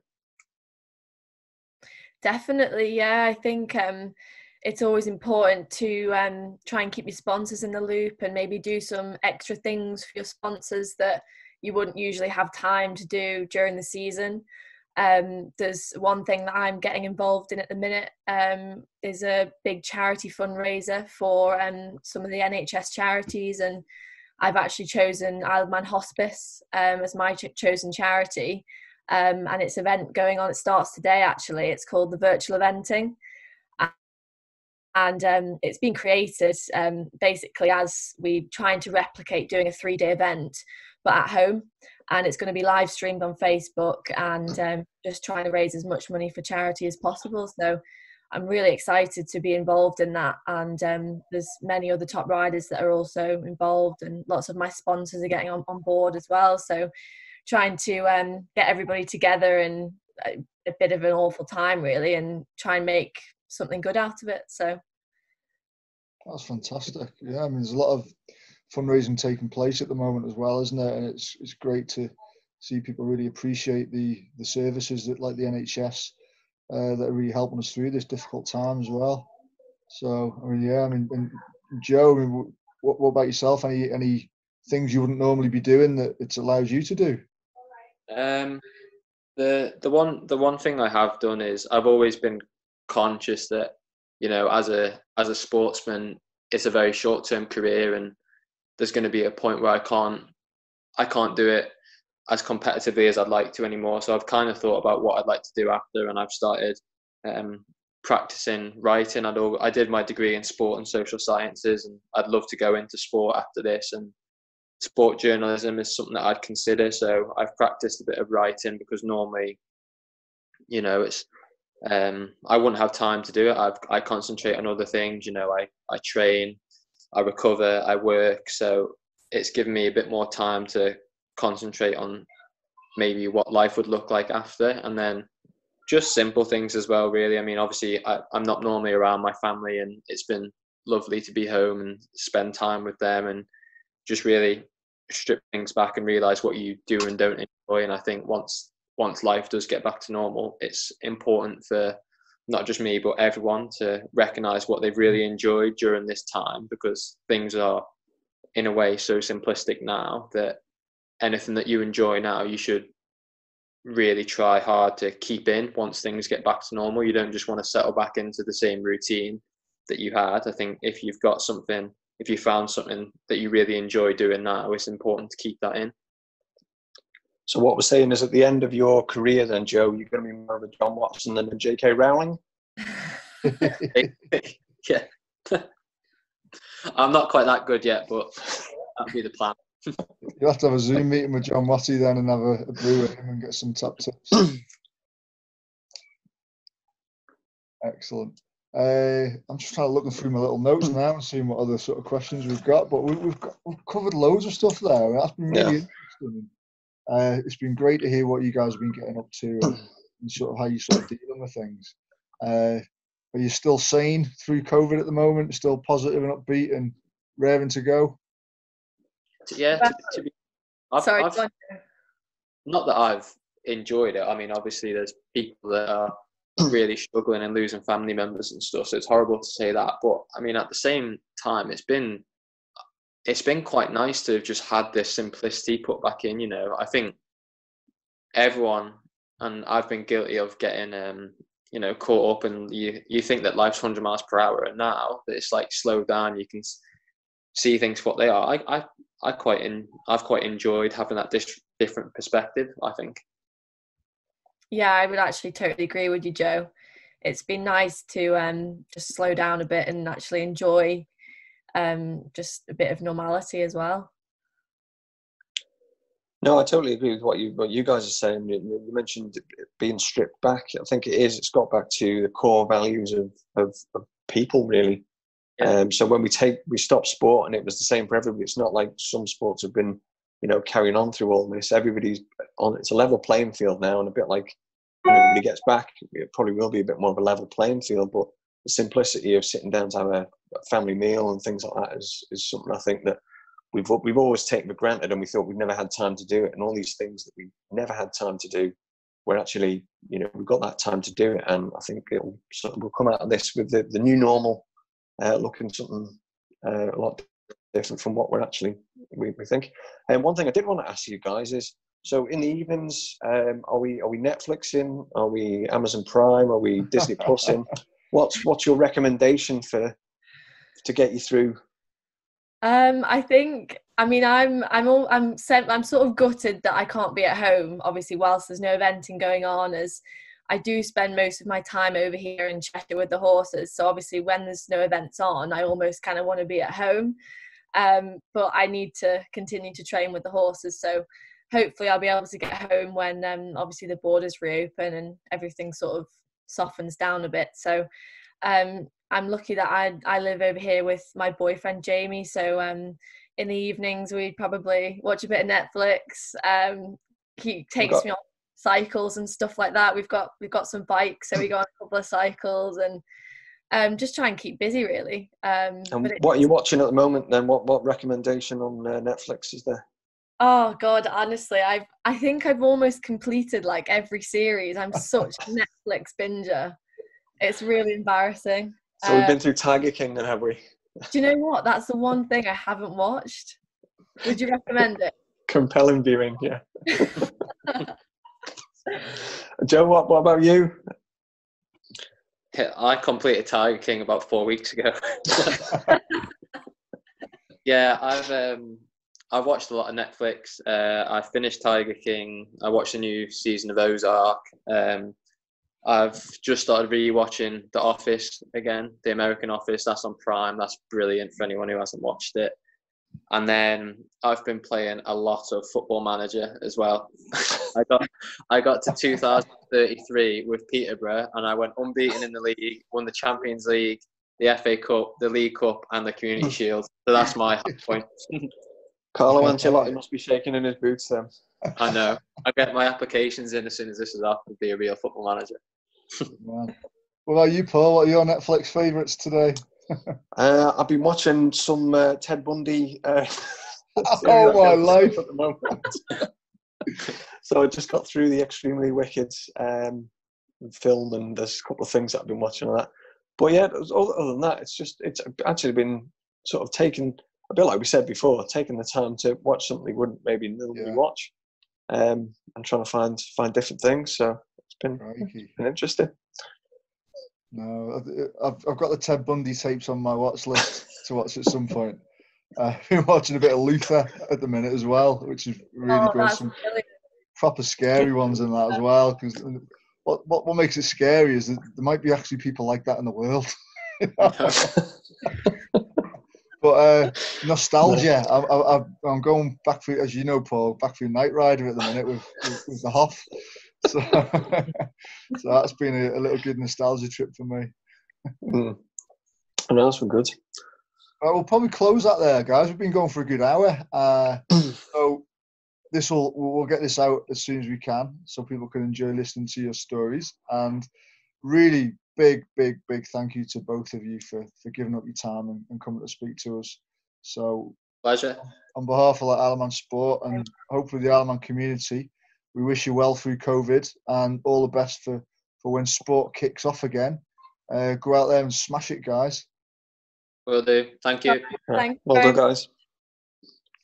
Definitely, yeah. I think um, it's always important to um, try and keep your sponsors in the loop and maybe do some extra things for your sponsors that you wouldn't usually have time to do during the season. Um, there's one thing that I'm getting involved in at the minute um, is a big charity fundraiser for um, some of the NHS charities, and I've actually chosen Isle of Man Hospice um, as my ch- chosen charity. Um, and it's event going on. It starts today. Actually, it's called the Virtual Eventing, and um, it's been created um, basically as we trying to replicate doing a three day event but at home. And it's going to be live streamed on facebook and um, just trying to raise as much money for charity as possible. So i'm really excited to be involved in that. And um, there's many other top riders that are also involved and lots of my sponsors are getting on, on board as well. So trying to um, get everybody together and a, a bit of an awful time really and try and make something good out of it. So that's fantastic. Yeah, I mean, there's a lot of fundraising taking place at the moment as well, isn't there? And it's it's great to see people really appreciate the the services that like the NHS uh, that are really helping us through this difficult time as well. So I mean, yeah, I mean, and Joe, I mean, what, what about yourself? Any any things you wouldn't normally be doing that it allows you to do? Um, the the one the one thing I have done is I've always been conscious that you know as a as a sportsman it's a very short term career and there's going to be a point where I can't I can't do it as competitively as I'd like to anymore. So I've kind of thought about what I'd like to do after and I've started um, practicing writing. I'd I did my degree in sport and social sciences and I'd love to go into sport after this and sport journalism is something that I'd consider. So I've practiced a bit of writing because normally you know it's um, I wouldn't have time to do it. I've, I concentrate on other things. You know, I, I train, I recover, I work. So it's given me a bit more time to concentrate on maybe what life would look like after, and then just simple things as well. Really, I mean, obviously, I, I'm not normally around my family, and it's been lovely to be home and spend time with them, and just really strip things back and realize what you do and don't enjoy. And I think once once life does get back to normal, it's important for not just me but everyone to recognize what they've really enjoyed during this time because things are in a way so simplistic now that anything that you enjoy now you should really try hard to keep in once things get back to normal. You don't just want to settle back into the same routine that you had. I think if you've got something if you found something that you really enjoy doing now it's important to keep that in so what we're saying is, at the end of your career, then Joe, you're going to be more of a John Watson than a J.K. Rowling. yeah, I'm not quite that good yet, but that'd be the plan. You'll have to have a Zoom meeting with John Watty then and have a, a brew with him and get some top tips. Excellent. Uh, I'm just trying to looking through my little notes now and seeing what other sort of questions we've got. But we, have got we've covered loads of stuff there. That's been really yeah. interesting. Uh, it's been great to hear what you guys have been getting up to and, and sort of how you sort of dealing with things. Uh, are you still sane through COVID at the moment? Still positive and upbeat and raring to go? Yeah. To, to be, I've, Sorry, I've, not that I've enjoyed it. I mean, obviously, there's people that are really struggling and losing family members and stuff. So it's horrible to say that. But I mean, at the same time, it's been it's been quite nice to have just had this simplicity put back in. You know, I think everyone and I've been guilty of getting um, you know caught up and you you think that life's 100 miles per hour and now that it's like slowed down you can see things what they are. I I, I quite in I've quite enjoyed having that dis- different perspective I think. Yeah I would actually totally agree with you Joe. It's been nice to um just slow down a bit and actually enjoy um, just a bit of normality as well. No, I totally agree with what you what you guys are saying. You, mentioned being stripped back. I think it is. It's got back to the core values of of, of people, really. Yeah. Um, so when we take we stop sport, and it was the same for everybody. It's not like some sports have been, you know, carrying on through all this. Everybody's on. It's a level playing field now, and a bit like when everybody gets back, it probably will be a bit more of a level playing field. But the simplicity of sitting down to have a, family meal and things like that is, is something I think that we've we've always taken for granted, and we thought we've never had time to do it, and all these things that we never had time to do, we're actually you know we've got that time to do it, and I think it'll we'll come out of this with the, the new normal, uh, looking something uh, a lot different from what we're actually we, we think. And one thing I did want to ask you guys is. So in the evenings, um, are we are we Netflixing? Are we Amazon Prime? Are we Disney Plus in? what's what's your recommendation for to get you through? Um, I think. I mean, I'm I'm all I'm I'm sort of gutted that I can't be at home. Obviously, whilst there's no eventing going on, as I do spend most of my time over here in Cheshire with the horses. So obviously, when there's no events on, I almost kind of want to be at home. Um, but I need to continue to train with the horses. So hopefully, I'll be able to get home when um, obviously the borders reopen and everything sort of softens down a bit. So um, I'm lucky that I I live over here with my boyfriend Jamie. So um, in the evenings we probably watch a bit of Netflix. Um, he takes got- me on cycles and stuff like that. We've got we've got some bikes, so we go on a couple of cycles and um, just try and keep busy really. Um, and what are you watching at the moment? Then what what recommendation on uh, Netflix is there? Oh God, honestly, I've I think I've almost completed like every series. I'm such a Netflix binger. It's really embarrassing. So we've been um, through Tiger King then, have we? Do you know what? That's the one thing I haven't watched. Would you recommend it? Compelling viewing, yeah. Joe, what, what about you? I completed Tiger King about four weeks ago. yeah, I've um, I've watched a lot of Netflix. Uh, I finished Tiger King. I watched a new season of Ozark. Um, I've just started rewatching The Office again, The American Office. That's on Prime. That's brilliant for anyone who hasn't watched it. And then I've been playing a lot of Football Manager as well. I got I got to 2033 with Peterborough, and I went unbeaten in the league, won the Champions League, the FA Cup, the League Cup, and the Community Shield. So that's my high point. Carlo Ancelotti must be shaking in his boots then. I know. I get my applications in as soon as this is off to be a real football manager. Man. What about you, Paul? What are your Netflix favourites today? Uh, I've been watching some uh, Ted Bundy. Uh, oh my life! At the moment. so I just got through the extremely wicked um, film, and there's a couple of things that I've been watching on that. But yeah, other than that, it's just it's actually been sort of taken a bit like we said before, taking the time to watch something we wouldn't maybe normally yeah. watch, um, and trying to find find different things. So it's been, been interesting. No, I've, I've got the Ted Bundy tapes on my watch list to watch at some point. Uh, I've been watching a bit of Luther at the minute as well, which is really oh, good. Some proper scary ones in that as well. Because what, what what makes it scary is that there might be actually people like that in the world. but uh, nostalgia. I, am going back through, as you know, Paul, back through Knight Rider at the minute with, with, with the Hoff. So, so that's been a, a, little good nostalgia trip for me. Mm. And that's been good. Right, we'll probably close that there, guys. We've been going for a good hour. Uh, so this will we'll get this out as soon as we can, so people can enjoy listening to your stories. And really big, big, big thank you to both of you for for giving up your time and, and coming to speak to us. So pleasure. On behalf of like Isle Sport and hopefully the Isle community, we wish you well through COVID and all the best for, for when sport kicks off again. Uh, go out there and smash it, guys. Will do. Thank you. Thanks. Well done, guys.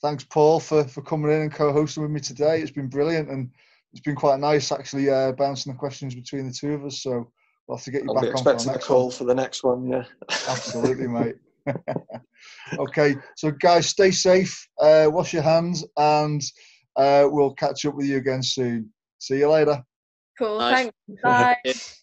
Thanks, Paul, for, for coming in and co-hosting with me today. It's been brilliant and it's been quite nice actually uh, bouncing the questions between the two of us. So we'll have to get you I'll back be expecting a call one. for the next one. Yeah. Absolutely, mate. okay, so guys, stay safe. Uh, wash your hands and uh, we'll catch up with you again soon. See you later. Cool. Nice. Thanks. Bye.